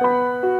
Música